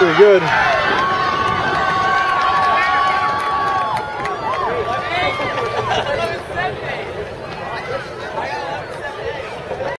pretty good.